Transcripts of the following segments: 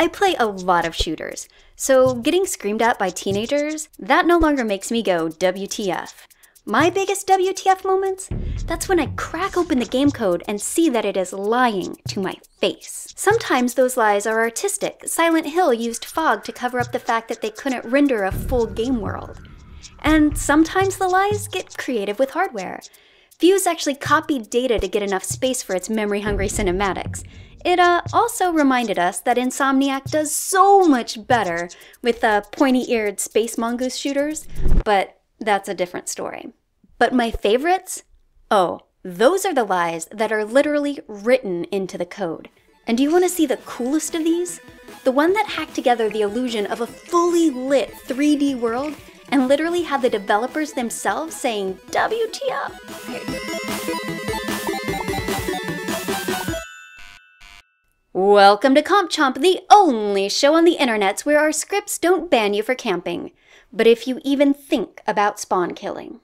I play a lot of shooters, so getting screamed at by teenagers, that no longer makes me go WTF. My biggest WTF moments? That's when I crack open the game code and see that it is lying to my face. Sometimes those lies are artistic. Silent Hill used fog to cover up the fact that they couldn't render a full game world. And sometimes the lies get creative with hardware. Fuse actually copied data to get enough space for its memory hungry cinematics. It uh, also reminded us that Insomniac does so much better with uh, pointy eared space mongoose shooters, but that's a different story. But my favorites? Oh, those are the lies that are literally written into the code. And do you want to see the coolest of these? The one that hacked together the illusion of a fully lit 3D world and literally had the developers themselves saying WTF. Welcome to CompChomp, the only show on the internets where our scripts don't ban you for camping. But if you even think about spawn killing.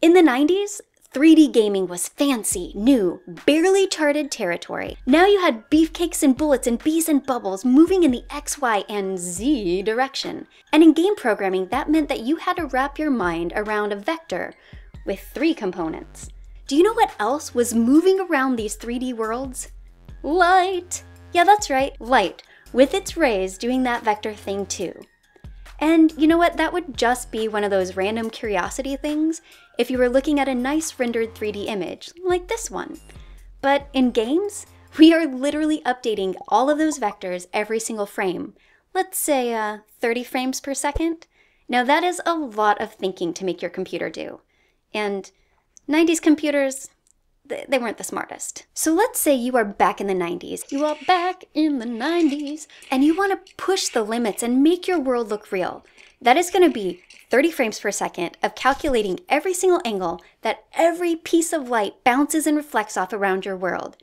In the 90s, 3D gaming was fancy, new, barely charted territory. Now you had beefcakes and bullets and bees and bubbles moving in the X, Y, and Z direction. And in game programming, that meant that you had to wrap your mind around a vector with three components. Do you know what else was moving around these 3D worlds? Light! Yeah, that's right, light, with its rays doing that vector thing too. And you know what? That would just be one of those random curiosity things if you were looking at a nice rendered 3D image, like this one. But in games, we are literally updating all of those vectors every single frame. Let's say uh, 30 frames per second. Now that is a lot of thinking to make your computer do. And 90s computers, they weren't the smartest. So let's say you are back in the 90s. You are back in the 90s. And you want to push the limits and make your world look real. That is going to be 30 frames per second of calculating every single angle that every piece of light bounces and reflects off around your world.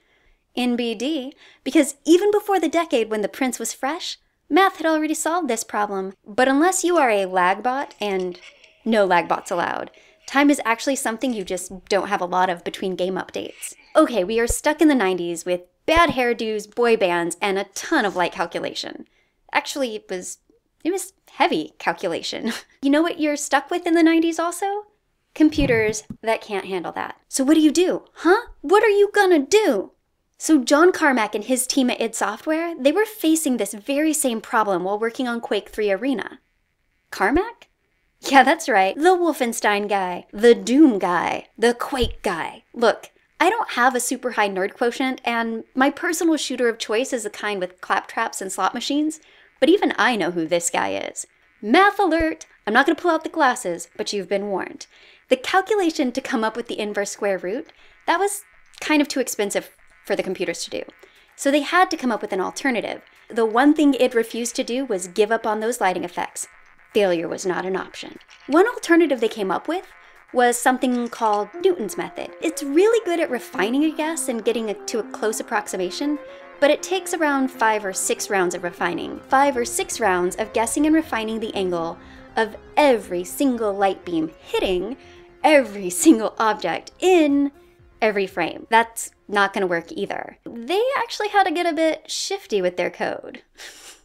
NBD, because even before the decade when the Prince was fresh, math had already solved this problem. But unless you are a lag bot, and no lag bots allowed, Time is actually something you just don't have a lot of between game updates. Okay, we are stuck in the 90s with bad hairdos, boy bands, and a ton of light calculation. Actually, it was it was heavy calculation. you know what you're stuck with in the 90s also? Computers that can't handle that. So what do you do? Huh? What are you gonna do? So John Carmack and his team at id Software, they were facing this very same problem while working on Quake 3 Arena. Carmack? Yeah, that's right. The Wolfenstein guy, the Doom guy, the Quake guy. Look, I don't have a super high nerd quotient, and my personal shooter of choice is the kind with claptraps and slot machines, but even I know who this guy is. Math alert! I'm not going to pull out the glasses, but you've been warned. The calculation to come up with the inverse square root, that was kind of too expensive for the computers to do. So they had to come up with an alternative. The one thing it refused to do was give up on those lighting effects failure was not an option. One alternative they came up with was something called Newton's method. It's really good at refining a guess and getting a, to a close approximation, but it takes around five or six rounds of refining. Five or six rounds of guessing and refining the angle of every single light beam hitting every single object in every frame. That's not to work either. They actually had to get a bit shifty with their code.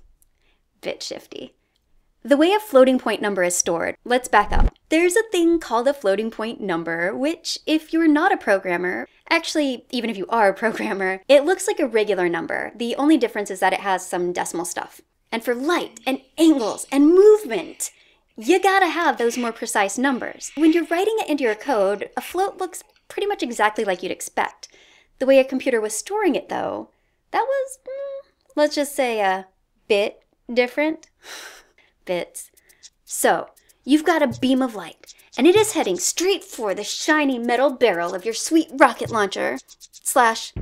bit shifty. The way a floating point number is stored, let's back up. There's a thing called a floating point number, which, if you're not a programmer, actually, even if you are a programmer, it looks like a regular number. The only difference is that it has some decimal stuff. And for light and angles and movement, you gotta have those more precise numbers. When you're writing it into your code, a float looks pretty much exactly like you'd expect. The way a computer was storing it, though, that was, mm, let's just say, a bit different. bits. So, you've got a beam of light, and it is heading straight for the shiny metal barrel of your sweet rocket launcher slash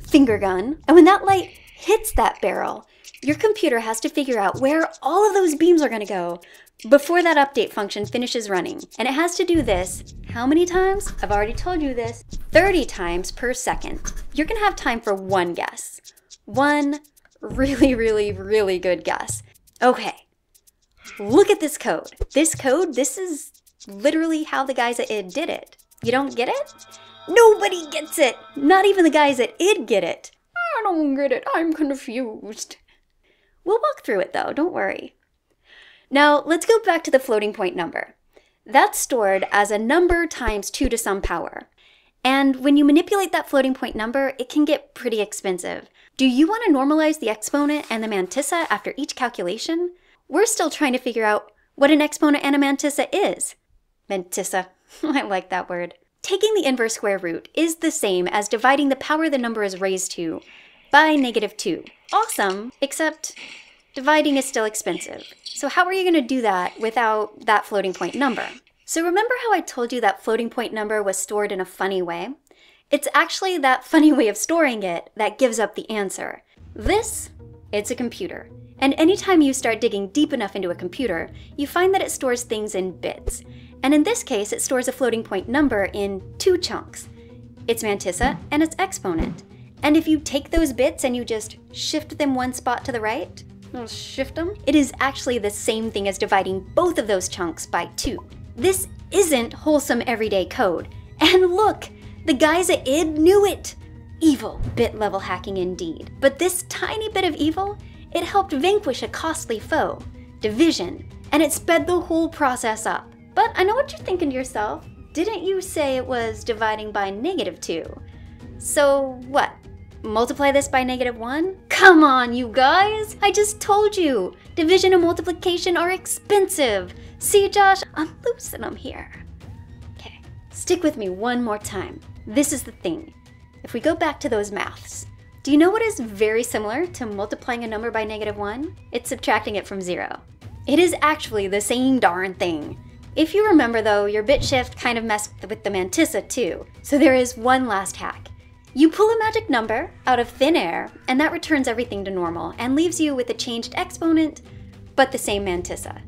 finger gun. And when that light hits that barrel, your computer has to figure out where all of those beams are going to go before that update function finishes running. And it has to do this how many times? I've already told you this 30 times per second. You're going to have time for one guess. One really, really, really good guess. Okay, Look at this code. This code, this is literally how the guys at id did it. You don't get it? Nobody gets it! Not even the guys at id get it. I don't get it. I'm confused. We'll walk through it though, don't worry. Now, let's go back to the floating point number. That's stored as a number times 2 to some power. And when you manipulate that floating point number, it can get pretty expensive. Do you want to normalize the exponent and the mantissa after each calculation? We're still trying to figure out what an exponent and a mantissa is. Mantissa, I like that word. Taking the inverse square root is the same as dividing the power the number is raised to by negative 2. Awesome, except dividing is still expensive. So how are you going to do that without that floating point number? So remember how I told you that floating point number was stored in a funny way? It's actually that funny way of storing it that gives up the answer. This, it's a computer. And anytime you start digging deep enough into a computer, you find that it stores things in bits. And in this case, it stores a floating point number in two chunks its mantissa and its exponent. And if you take those bits and you just shift them one spot to the right, shift them, it is actually the same thing as dividing both of those chunks by two. This isn't wholesome everyday code. And look, the guys at id knew it. Evil bit level hacking indeed. But this tiny bit of evil, it helped vanquish a costly foe, division, and it sped the whole process up. But I know what you're thinking to yourself. Didn't you say it was dividing by negative 2? So what? Multiply this by negative 1? Come on, you guys! I just told you! Division and multiplication are expensive! See, Josh, I'm losing them here. Okay, stick with me one more time. This is the thing. If we go back to those maths, do you know what is very similar to multiplying a number by negative 1? It's subtracting it from 0. It is actually the same darn thing. If you remember though, your bit shift kind of messed with the mantissa too, so there is one last hack. You pull a magic number out of thin air, and that returns everything to normal and leaves you with a changed exponent, but the same mantissa.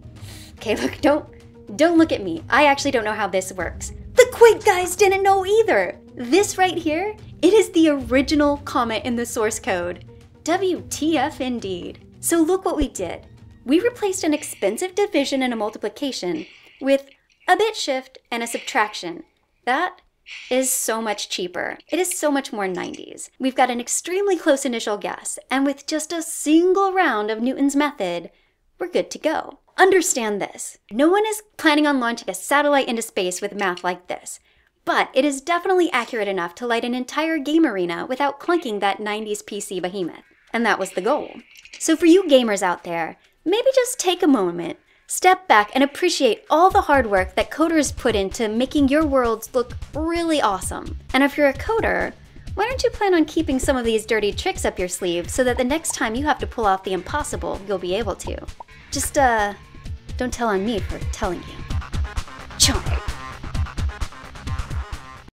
Okay, look, don't don't look at me. I actually don't know how this works. The Quake guys didn't know either. This right here, it is the original comment in the source code. WTF indeed. So look what we did. We replaced an expensive division and a multiplication with a bit shift and a subtraction. That is so much cheaper. It is so much more 90s. We've got an extremely close initial guess, and with just a single round of Newton's method, we're good to go. Understand this. No one is planning on launching a satellite into space with math like this, but it is definitely accurate enough to light an entire game arena without clunking that 90s PC behemoth. And that was the goal. So for you gamers out there, maybe just take a moment, Step back and appreciate all the hard work that coders put into making your worlds look really awesome. And if you're a coder, why don't you plan on keeping some of these dirty tricks up your sleeve so that the next time you have to pull off the impossible, you'll be able to? Just, uh, don't tell on me for telling you.